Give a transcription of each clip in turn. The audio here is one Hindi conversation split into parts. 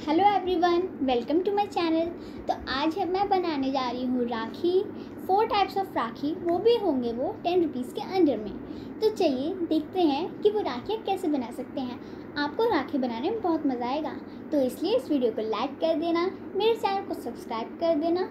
Hello everyone welcome to my channel तो आज मैं बनाने जा रही हूँ rakhi four types of rakhi, वो भी होंगे वो टेन रुपीज़ के अंडर में। तो चलिए देखते हैं कि वो राखियाँ कैसे बना सकते हैं। आपको राखी बनाने में बहुत मज़ा आएगा। तो इसलिए इस वीडियो को लाइक कर देना, मेरे चैनल को सब्सक्राइब कर देना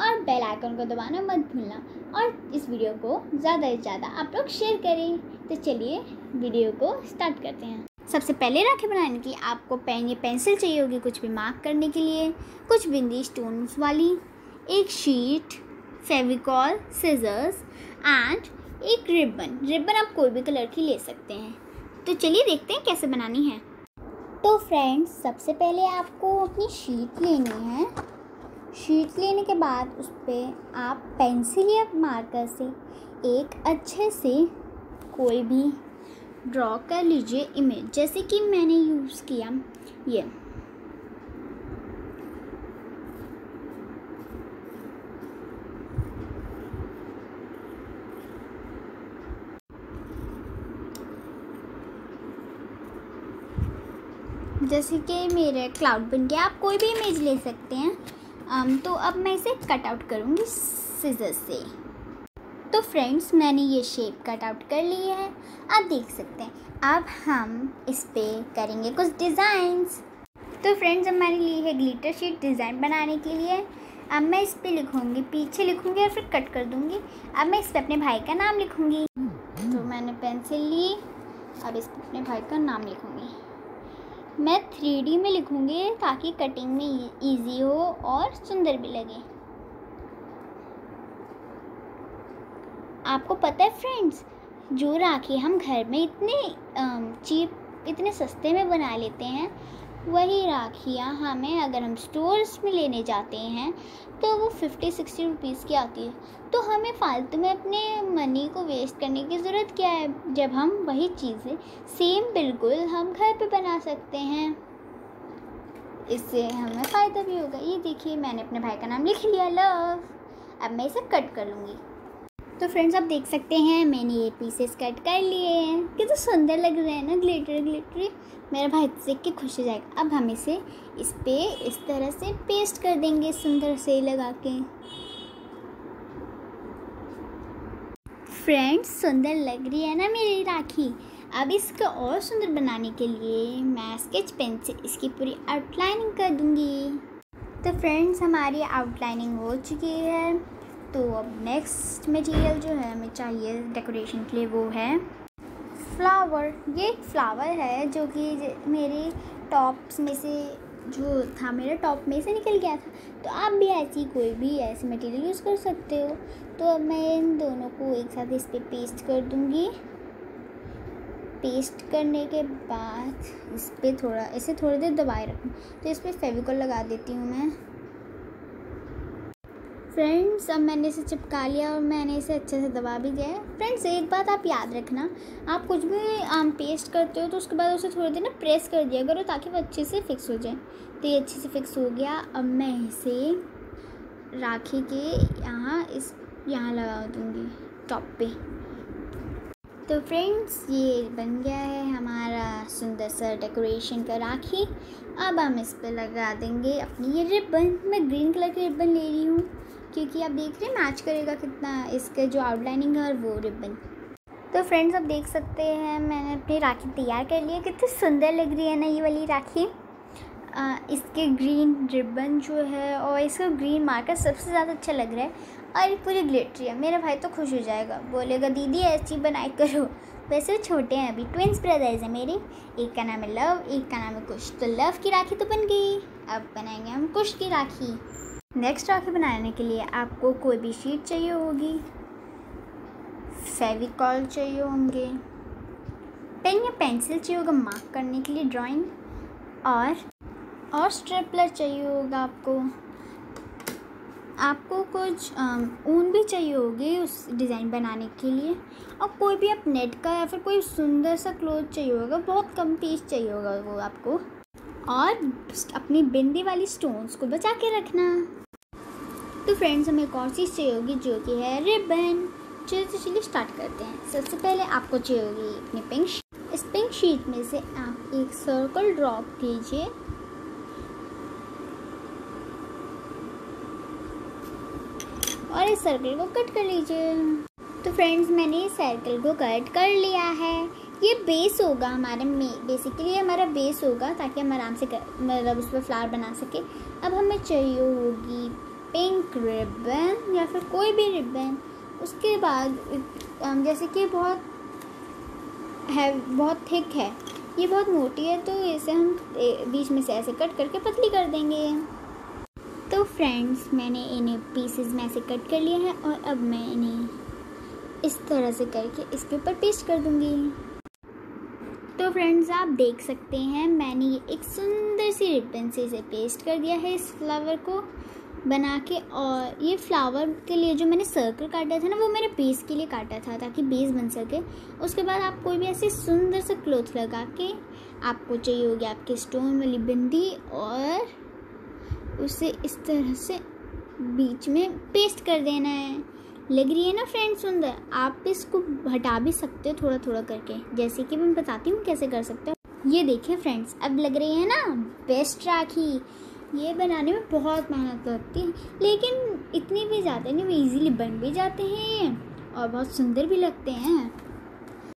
और बेल आइकन को दबाना मत भूलना और इस वीडियो को ज़्यादा से ज़्यादा आप लोग शेयर करें। तो चलिए वीडियो को स्टार्ट करते हैं। सबसे पहले राखी बनाने की आपको पेन या पेंसिल चाहिए होगी कुछ भी मार्क करने के लिए। कुछ बिंदी स्टोन्स वाली। एक शीट फेविकॉल सीजर्स एंड एक रिबन रिबन आप कोई भी कलर की ले सकते हैं। तो चलिए देखते हैं कैसे बनानी है। तो फ्रेंड्स सबसे पहले आपको अपनी शीट लेनी है। शीट लेने के बाद उस पर आप पेंसिल या मार्कर से एक अच्छे से कोई भी ड्रॉ कर लीजिए इमेज जैसे कि मैंने यूज़ किया ये। जैसे कि मेरे क्लाउड बन गया। आप कोई भी इमेज ले सकते हैं। तो अब मैं इसे कट आउट करूँगी सीजर से। तो फ्रेंड्स मैंने ये शेप कट आउट कर ली है। आप देख सकते हैं। अब हम इस पर करेंगे कुछ डिज़ाइंस तो फ्रेंड्स अब मैंने ली है ग्लिटर शीट डिज़ाइन बनाने के लिए। अब मैं इस पर लिखूँगी, पीछे लिखूँगी और फिर कट कर दूँगी। अब मैं इस पर अपने भाई का नाम लिखूँगी। तो मैंने पेंसिल ली अब इस पर अपने भाई का नाम लिखूँगी। मैं थ्री में लिखूँगी ताकि कटिंग में ईजी हो और सुंदर भी लगे। आपको पता है फ्रेंड्स जो राखी हम घर में इतने चीप इतने सस्ते में बना लेते हैं, वही राखियाँ हमें अगर हम स्टोर्स में लेने जाते हैं तो वो फिफ्टी सिक्सटी रुपीज़ की आती है। तो हमें फालतू में अपने मनी को वेस्ट करने की ज़रूरत क्या है? जब हम वही चीज़ें सेम बिल्कुल हम घर पे बना सकते हैं। इससे हमें फ़ायदा भी होगा। ये देखिए, मैंने अपने भाई का नाम लिख लिया लव अब मैं इसे कट कर लूँगी। तो फ्रेंड्स आप देख सकते हैं, मैंने ये पीसेस कट कर लिए हैं। कितना तो सुंदर लग रहे हैं ना ग्लिटर ग्लिटरी मेरा भाई देख के खुश हो जाएगा। अब हम इसे इस पर इस तरह से पेस्ट कर देंगे सुंदर से लगा के। फ्रेंड्स सुंदर लग रही है ना मेरी राखी? अब इसको और सुंदर बनाने के लिए मैं स्केच पेन से इसकी पूरी आउटलाइनिंग कर दूँगी। तो फ्रेंड्स हमारी आउटलाइनिंग हो चुकी है। तो अब नेक्स्ट मटेरियल जो है हमें चाहिए डेकोरेशन के लिए वो है फ्लावर ये एक फ्लावर है जो कि मेरे टॉप्स में से जो था, मेरे टॉप में से निकल गया था। तो आप भी ऐसी कोई भी ऐसी मटेरियल यूज़ कर सकते हो। तो अब मैं इन दोनों को एक साथ इस पर पेस्ट कर दूँगी। पेस्ट करने के बाद इस पर थोड़ा, इसे थोड़ी देर दबाए रखूँ। तो इस पर फेविकॉल लगा देती हूँ मैं। फ्रेंड्स अब मैंने इसे चिपका लिया और मैंने इसे अच्छे से दबा भी दिया है। फ्रेंड्स एक बात आप याद रखना, आप कुछ भी आम पेस्ट करते हो तो उसके बाद उसे थोड़ी देर ना प्रेस कर दिया करो ताकि वो अच्छे से फिक्स हो जाए। तो ये अच्छे से फिक्स हो गया। अब मैं इसे राखी के यहाँ, इस, यहाँ लगा दूँगी टॉप पे। तो फ्रेंड्स ये बन गया है हमारा सुंदर सा डेकोरेशन का राखी। अब हम इस पर लगा देंगे अपनी ये रिबन। मैं ग्रीन कलर की रिबन ले रही हूँ। क्योंकि आप देख रहे हैं मैच करेगा कितना इसके जो आउटलाइनिंग है और वो रिबन तो फ्रेंड्स आप देख सकते हैं मैंने अपनी राखी तैयार कर ली है। कितनी सुंदर लग रही है ना ये वाली राखी। आ, इसके ग्रीन रिबन जो है और इसका ग्रीन मार्कर सबसे ज़्यादा अच्छा लग रहा है। और पूरी ग्लिटरी है। मेरा भाई तो खुश हो जाएगा। बोलेगा दीदी ऐसी बनाई करो। वैसे वो छोटे हैं अभी। ट्विंस ब्रदर्स हैं मेरे। एक का नाम है लव एक का नाम है कुश तो लव की राखी तो बन गई। अब बनाएँगे हम कुश की राखी। नेक्स्ट राखी बनाने के लिए आपको कोई भी शीट चाहिए होगी। फेविकॉल चाहिए होंगे। पेन या पेंसिल चाहिए होगा मार्क करने के लिए ड्राइंग और और स्ट्रेपलर चाहिए होगा आपको। आपको कुछ ऊन भी चाहिए होगी उस डिज़ाइन बनाने के लिए। और कोई भी आप नेट का या फिर कोई सुंदर सा क्लोथ चाहिए होगा, बहुत कम पीस चाहिए होगा वो आपको। और अपनी बिंदी वाली स्टोन्स को बचा के रखना। तो फ्रेंड्स हमें एक और चीज़ चाहिए होगी जो कि है रिबन चलिए तो चलिए स्टार्ट करते हैं। सबसे पहले आपको चाहिए होगी अपनी पिंक इस पिंक शीट में से आप एक सर्कल ड्रॉप कीजिए। और इस सर्कल को कट कर लीजिए। तो फ्रेंड्स मैंने इस सर्कल को कट कर लिया है। ये बेस होगा हमारे में बेसिकली हमारा बेस होगा ताकि हम आराम से मतलब उस पर फ्लावर बना सके। अब हमें चाहिए होगी पिंक रिबन या फिर कोई भी रिबन, उसके बाद जैसे कि बहुत है, बहुत थिक है, ये बहुत मोटी है तो इसे हम बीच में से ऐसे कट करके पतली कर देंगे। तो फ्रेंड्स, मैंने इन्हें पीसेस में ऐसे कट कर लिया है और अब मैं इन्हें इस तरह से करके इसके ऊपर पेस्ट कर दूँगी। तो फ्रेंड्स, आप देख सकते हैं, मैंने ये एक सुंदर सी रिबन से इसे पेस्ट कर दिया है इस फ्लावर को। बना के और ये फ्लावर के लिए जो मैंने सर्कल काटा था ना, वो मैंने बेस के लिए काटा था ताकि बेस बन सके। उसके बाद आप कोई भी ऐसे सुंदर सा क्लोथ लगा के आपको चाहिए होगी आपके स्टोन वाली बिंदी और उसे इस तरह से बीच में पेस्ट कर देना है। लग रही है ना फ्रेंड सुंदर? आप इसको हटा भी सकते हो थोड़ा थोड़ा करके। जैसे कि मैं बताती हूँ कैसे कर सकते हो। ये देखिए फ्रेंड्स अब लग रही है ना बेस्ट राखी। ये बनाने में बहुत मेहनत लगती है। लेकिन इतनी भी ज़्यादा नहीं, वो ईज़िली बन भी जाते हैं और बहुत सुंदर भी लगते हैं।